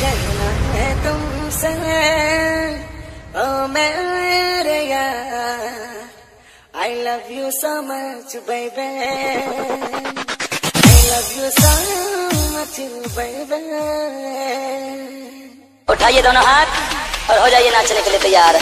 करना है तुमसे ओ मेरे यार I love you so much बेबे I love you so much बेबे उठाइए दोनों हाथ और हो जाइए नाचने के लिए तैयार।